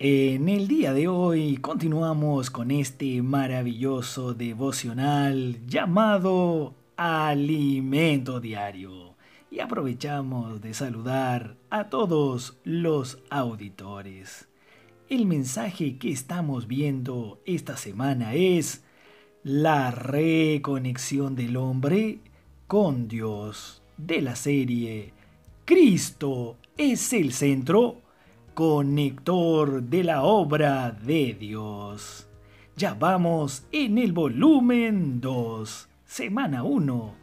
En el día de hoy continuamos con este maravilloso devocional llamado Alimento Diario y aprovechamos de saludar a todos los auditores. El mensaje que estamos viendo esta semana es la reconexión del hombre con Dios de la serie Cristo es el centro conector de la obra de Dios. Ya vamos en el volumen 2, semana 1,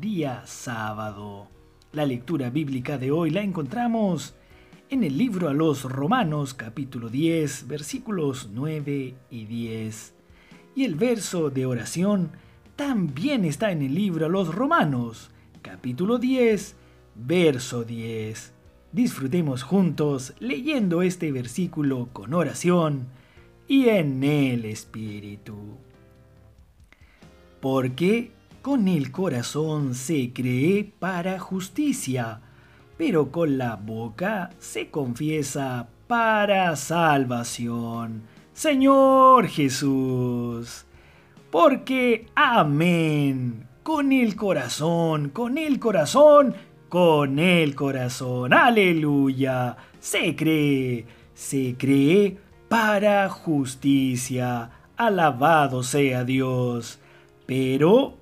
día sábado. La lectura bíblica de hoy la encontramos en el libro a los Romanos capítulo 10 versículos 9 y 10. Y el verso de oración también está en el libro a los Romanos capítulo 10 verso 10. Disfrutemos juntos leyendo este versículo con oración y en el Espíritu. Porque con el corazón se cree para justicia, pero con la boca se confiesa para salvación. Señor Jesús. Porque amén. Con el corazón, con el corazón con el corazón. Aleluya. Se cree, se cree para justicia. Alabado sea Dios. Pero,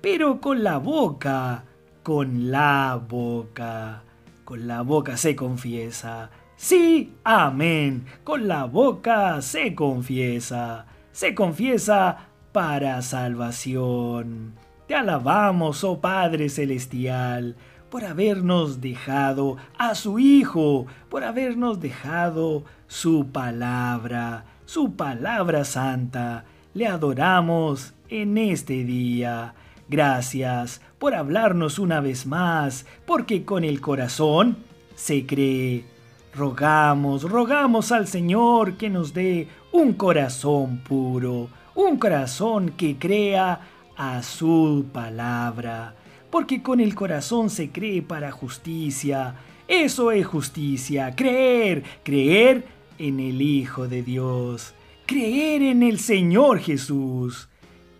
pero con la boca, con la boca, con la boca se confiesa. Sí, amén. Con la boca se confiesa. Se confiesa para salvación. Te alabamos, oh Padre Celestial por habernos dejado a su Hijo, por habernos dejado su palabra, su palabra santa. Le adoramos en este día. Gracias por hablarnos una vez más, porque con el corazón se cree. Rogamos, rogamos al Señor que nos dé un corazón puro, un corazón que crea a su palabra porque con el corazón se cree para justicia. Eso es justicia, creer, creer en el Hijo de Dios, creer en el Señor Jesús.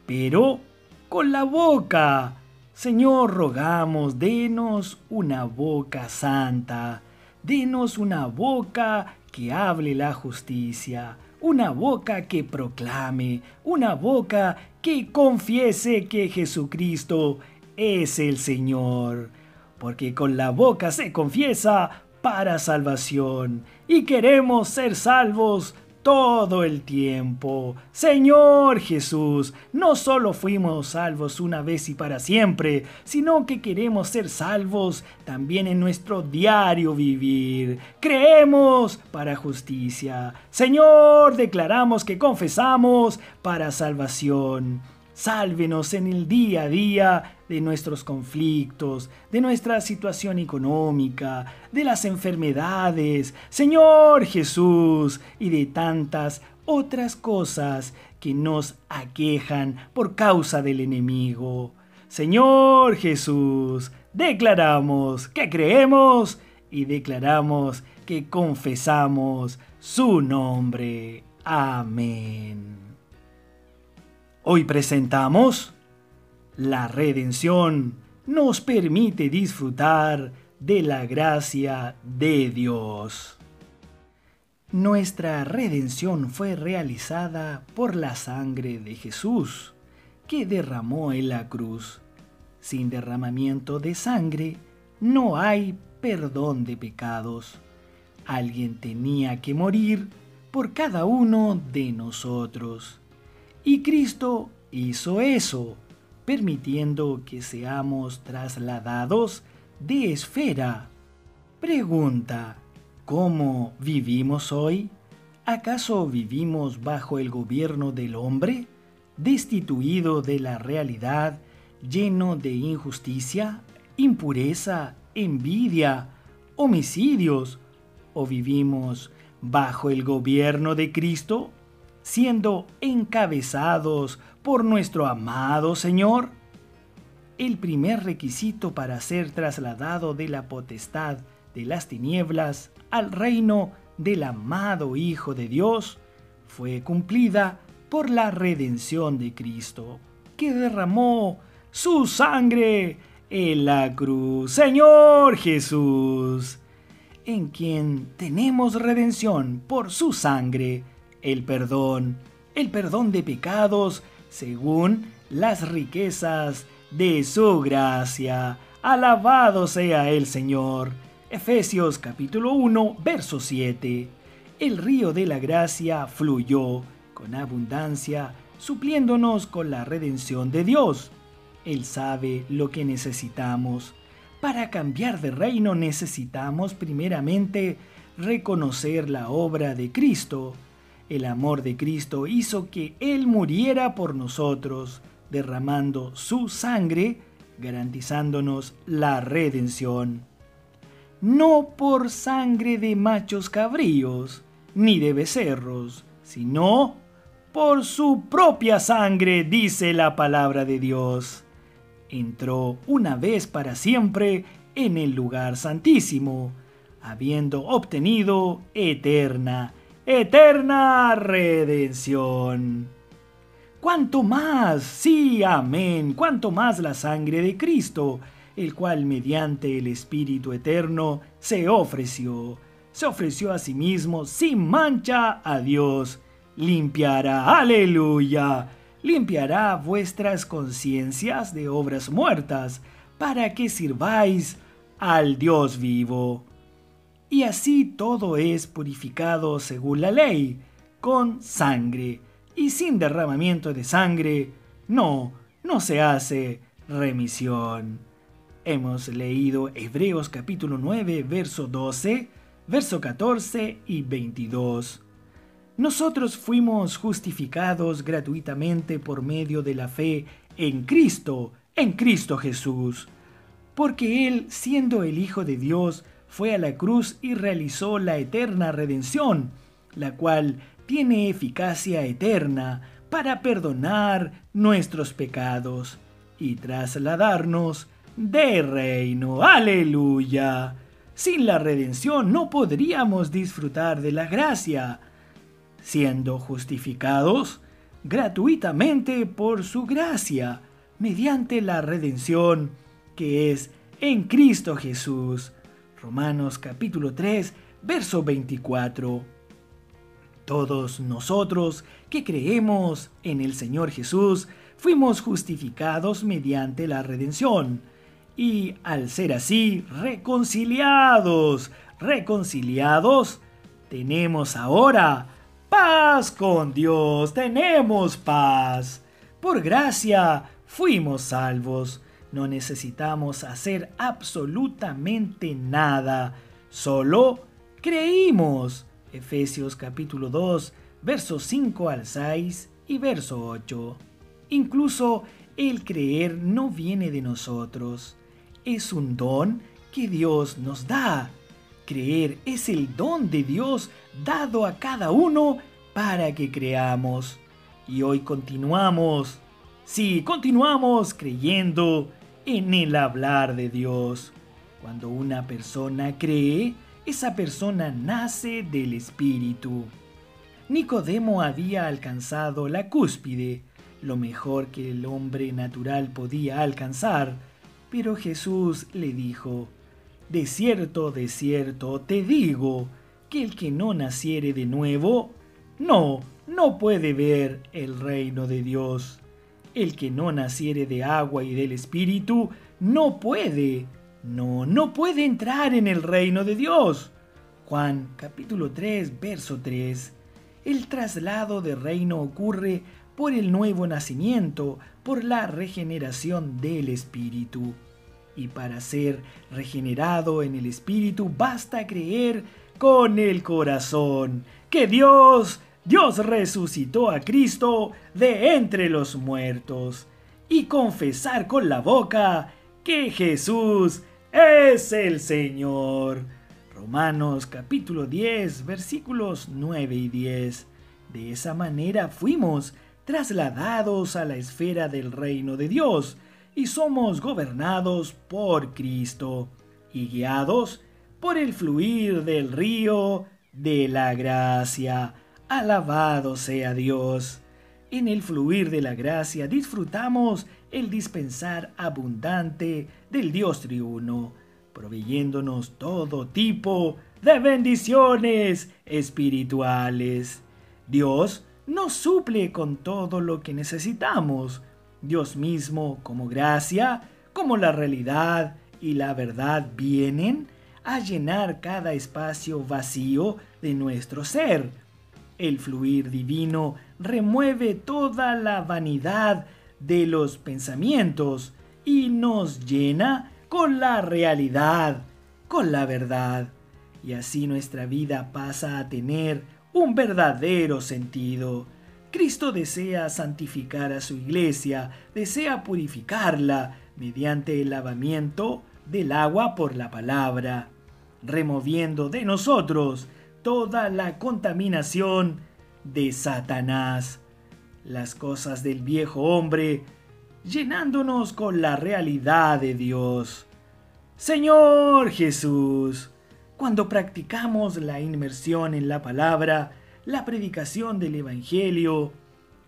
Pero con la boca, Señor, rogamos, denos una boca santa, denos una boca que hable la justicia, una boca que proclame, una boca que confiese que Jesucristo es el Señor, porque con la boca se confiesa para salvación y queremos ser salvos todo el tiempo. Señor Jesús, no solo fuimos salvos una vez y para siempre, sino que queremos ser salvos también en nuestro diario vivir. Creemos para justicia. Señor, declaramos que confesamos para salvación. Sálvenos en el día a día de nuestros conflictos, de nuestra situación económica, de las enfermedades, Señor Jesús, y de tantas otras cosas que nos aquejan por causa del enemigo. Señor Jesús, declaramos que creemos y declaramos que confesamos su nombre. Amén. Hoy presentamos La redención nos permite disfrutar de la gracia de Dios. Nuestra redención fue realizada por la sangre de Jesús, que derramó en la cruz. Sin derramamiento de sangre no hay perdón de pecados. Alguien tenía que morir por cada uno de nosotros. Y Cristo hizo eso, permitiendo que seamos trasladados de esfera. Pregunta, ¿cómo vivimos hoy? ¿Acaso vivimos bajo el gobierno del hombre, destituido de la realidad, lleno de injusticia, impureza, envidia, homicidios? ¿O vivimos bajo el gobierno de Cristo, siendo encabezados por nuestro amado Señor? El primer requisito para ser trasladado de la potestad de las tinieblas al reino del amado Hijo de Dios fue cumplida por la redención de Cristo, que derramó su sangre en la cruz. Señor Jesús, en quien tenemos redención por su sangre, el perdón, el perdón de pecados, según las riquezas de su gracia. Alabado sea el Señor. Efesios capítulo 1, verso 7. El río de la gracia fluyó con abundancia, supliéndonos con la redención de Dios. Él sabe lo que necesitamos. Para cambiar de reino necesitamos primeramente reconocer la obra de Cristo. El amor de Cristo hizo que Él muriera por nosotros, derramando su sangre, garantizándonos la redención. No por sangre de machos cabríos, ni de becerros, sino por su propia sangre, dice la palabra de Dios entró una vez para siempre en el lugar santísimo, habiendo obtenido eterna, eterna redención. ¿Cuánto más? Sí, amén. ¿Cuánto más la sangre de Cristo, el cual mediante el Espíritu Eterno se ofreció, se ofreció a sí mismo sin mancha a Dios, limpiará, aleluya, limpiará vuestras conciencias de obras muertas, para que sirváis al Dios vivo. Y así todo es purificado según la ley, con sangre, y sin derramamiento de sangre, no, no se hace remisión. Hemos leído Hebreos capítulo 9, verso 12, verso 14 y 22. Nosotros fuimos justificados gratuitamente por medio de la fe en Cristo, en Cristo Jesús, porque Él, siendo el Hijo de Dios, fue a la cruz y realizó la eterna redención, la cual tiene eficacia eterna para perdonar nuestros pecados y trasladarnos de reino. Aleluya. Sin la redención no podríamos disfrutar de la gracia siendo justificados gratuitamente por su gracia, mediante la redención que es en Cristo Jesús. Romanos capítulo 3, verso 24. Todos nosotros que creemos en el Señor Jesús fuimos justificados mediante la redención y al ser así reconciliados, reconciliados, tenemos ahora Paz con Dios, tenemos paz. Por gracia fuimos salvos. No necesitamos hacer absolutamente nada. Solo creímos. Efesios capítulo 2, versos 5 al 6 y verso 8. Incluso el creer no viene de nosotros. Es un don que Dios nos da. Creer es el don de Dios dado a cada uno para que creamos. Y hoy continuamos, sí, continuamos creyendo en el hablar de Dios. Cuando una persona cree, esa persona nace del Espíritu. Nicodemo había alcanzado la cúspide, lo mejor que el hombre natural podía alcanzar, pero Jesús le dijo, de cierto, de cierto, te digo que el que no naciere de nuevo, no, no puede ver el reino de Dios. El que no naciere de agua y del Espíritu, no puede, no, no puede entrar en el reino de Dios. Juan capítulo 3, verso 3. El traslado de reino ocurre por el nuevo nacimiento, por la regeneración del Espíritu. Y para ser regenerado en el Espíritu basta creer con el corazón que Dios, Dios resucitó a Cristo de entre los muertos y confesar con la boca que Jesús es el Señor. Romanos capítulo 10 versículos 9 y 10. De esa manera fuimos trasladados a la esfera del reino de Dios y somos gobernados por Cristo y guiados por el fluir del río de la gracia. Alabado sea Dios. En el fluir de la gracia disfrutamos el dispensar abundante del Dios triuno, proveyéndonos todo tipo de bendiciones espirituales. Dios nos suple con todo lo que necesitamos. Dios mismo como gracia, como la realidad y la verdad vienen a llenar cada espacio vacío de nuestro ser. El fluir divino remueve toda la vanidad de los pensamientos y nos llena con la realidad, con la verdad. Y así nuestra vida pasa a tener un verdadero sentido. Cristo desea santificar a su iglesia, desea purificarla mediante el lavamiento del agua por la palabra, removiendo de nosotros toda la contaminación de Satanás, las cosas del viejo hombre, llenándonos con la realidad de Dios. Señor Jesús, cuando practicamos la inmersión en la palabra, la predicación del Evangelio,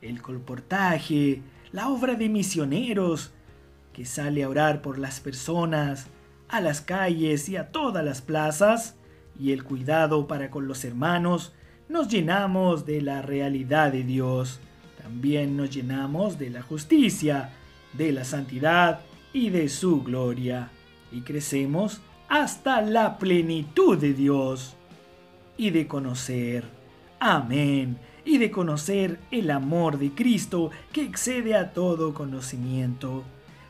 el colportaje, la obra de misioneros, que sale a orar por las personas, a las calles y a todas las plazas, y el cuidado para con los hermanos, nos llenamos de la realidad de Dios. También nos llenamos de la justicia, de la santidad y de su gloria. Y crecemos hasta la plenitud de Dios y de conocer. Amén. Y de conocer el amor de Cristo que excede a todo conocimiento.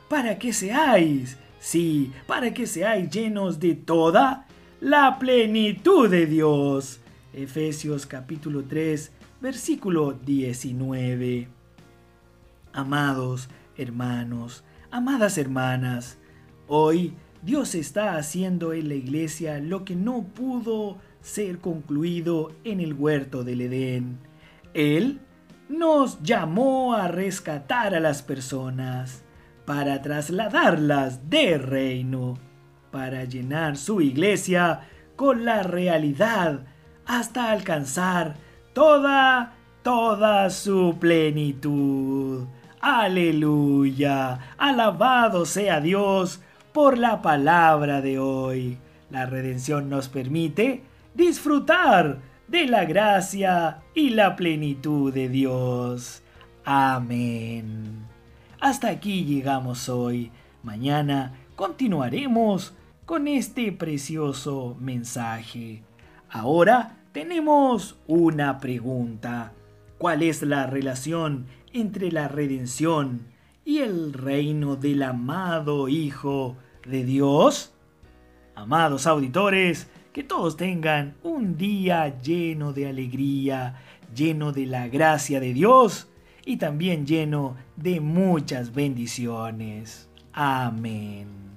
Para que seáis, sí, para que seáis llenos de toda la plenitud de Dios. Efesios capítulo 3, versículo 19. Amados hermanos, amadas hermanas, hoy Dios está haciendo en la iglesia lo que no pudo ser concluido en el huerto del Edén. Él nos llamó a rescatar a las personas, para trasladarlas de reino, para llenar su iglesia con la realidad hasta alcanzar toda, toda su plenitud. Aleluya, alabado sea Dios por la palabra de hoy. La redención nos permite disfrutar de la gracia y la plenitud de Dios. Amén. Hasta aquí llegamos hoy. Mañana continuaremos con este precioso mensaje. Ahora tenemos una pregunta. ¿Cuál es la relación entre la redención y el reino del amado Hijo de Dios? Amados auditores, que todos tengan un día lleno de alegría, lleno de la gracia de Dios y también lleno de muchas bendiciones. Amén.